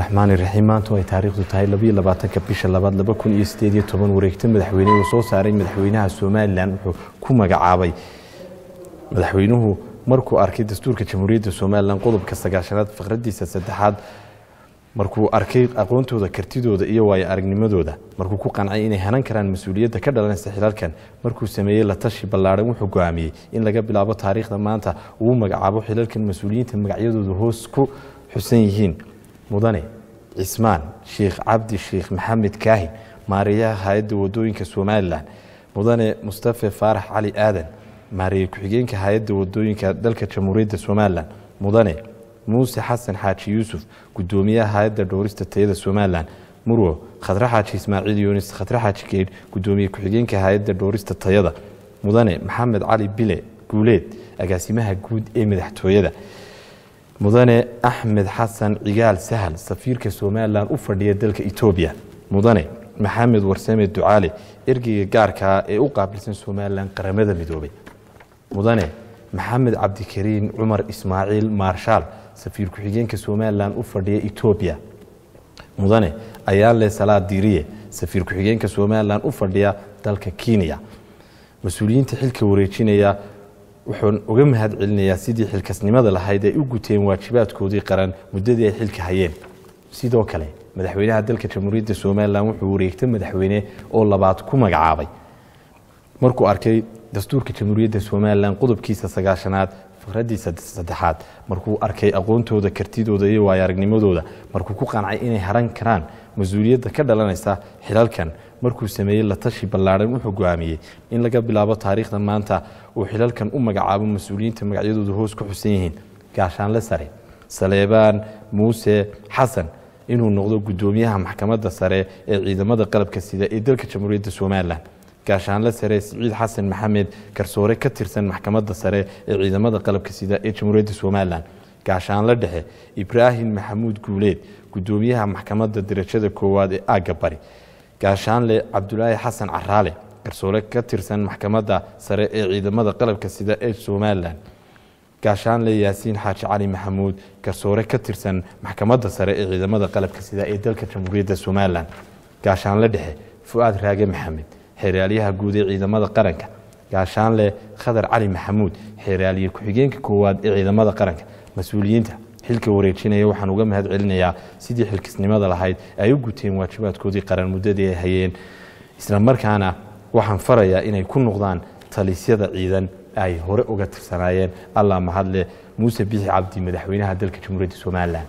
raxmaani raxiim maanta ay taariikhdu tahay labayo labaatanka bisha labaad wareegta madaxweyne uu soo saaray madaxweynaha somalilan wuxuu ku magacaabay madaxweynuhu markuu arkay dastuurka jamhuuriyadda somalilan qodobka sagaashanaad faqradiisa saddexaad. Markuu arkay aqoontooda kartidooda iyo waayo aragnimadooda markuu ku qancay inay hanan karaan mas'uuliyadda ka dhalanaysa xilalkan markuu sameeyey la tashi ballaadhan wuxuu go'aamiyey in laga bilaabo taariikhda maanta. Uu magacaabo xilalkan mas'uuliyiinta magacyadooda hoos ku xusan yihiin mudane. Cismaan sheikh cabdi sheikh maxamed kaahin maareeyaha hay'adda waddooyinka somalilan mudane mustafe faarax cali aadan maareeye ku-xigeenka hay'adda waddooyinka dalka jamhuuriyadda somalilan mudane muuse xasan xaaji yuusuf gudoomiyaha hay'adda dhowrista tayada somalilan murwo khadre xaaji ismaaciil yunis khadre xaaji geydh gudoomiye ku-xigeenka hay'adda dhowrista tayada. Mudane maxamed cali bile guuleed agaasimaha guud ee madaxtooyada mudane axmed xasan cigaal sahal safiirka somalilan u fadhiya dalka etoobiya mudane maxamed warsame ducaale ergeyga gaarkaa ee u qaabilsan somalilan qaramada midoobay. Mudane maxamed cabdikariin cumar ismaaciil maarshaal safiir ku-xigeenka somalilan u fadhiya etoobiya mudane ayaanle salaad diiriye safiir ku-xigeenka somalilan u fadhiya dalka kenya. Mas'uuliyiinta xilka wareejinaya wuxuun uga mahad celinayaa sidii xilkasnimada lahayd ay u guteen waajibaadkoodii qaran muddadii ay xilka hayeen. Sidoo kale madaxweynaha dalka jamhuuriyadda somalilan wuxuu wareegta madaxweyne oo labaad ku magacaabay. Markuu arkay dastuurka jamhuuriyadda somalilan qodobkiisa sagaashanaad faqradiisa saddexaad. Markuu arkay aqoontooda kartidooda iyo waayo aragnimadooda markuu ku qancay inay haran karaan mas'uuliyadda ka dhalanaysa xilalkan markuu sameeyey la tashi ballaadhan wuxuu go'aamiyey in laga bilaabo taariikhda maanta uu xilalkan u magacaabo mas'uuliyiinta magacyadooda hoos ku xusan yihiin. Gaashaanle sare. Saleebaan muuse xasan inuu noqdo gudoomiyaha maxkamadda sare ee ciidamada qalabka sida ee dalka jamhuuriyadda somalilan gaashaanle sare siciid xasan maxamed garsoore ka tirsan maxkamadda sare ee ciidamada qalabka sida ee jamhuuriyadda somalilan gaashaanle dhexe ibraahim maxamuud guuleed gudoomiyaha maxkamadda darajada koowaad ee aagga bari gaashaanle cabdulaahi xasan caraale garsoore ka tirsan maxkamadda sare ee ciidamada qalabka sida ee somalilan gaashaanle yaasiin xaaji cali maxamuud garsoore ka tirsan maxkamadda sare ee ciidamada qalabka sida ee dalka jamhuuriyadda somalilan gaashaanle dhexe fu-aad raage maxamed xeeraalyaha guud ee ciidamada qaranka. Gaashaanle khadar cali maxamuud xeeraaliye ku-xigeenka koowaad ee ciidamada qaranka. Mas'uuliyiinta xilka wareejinaya waxaan uga mahad celinayaa sidii xilkisnimada lahayd ay u guteen waajibaadkoodii qaran muddadii ay hayeen. Isla markaana waxaan farayaa inay ku noqdaan talisyada ciidan ay hore uga tirsanaayeen. Allah mahadle muuse bixi cabdi madaxweynaha dalka jamhuuriyadda somalilan